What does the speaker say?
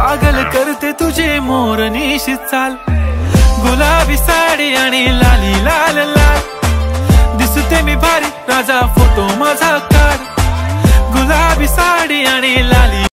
पागल करते तुझे मोर मोरनीशी चाल गुलाबी साडी आणि लाली लाल लाल. दिसते मी भारी राजा फोटो माझा काढ.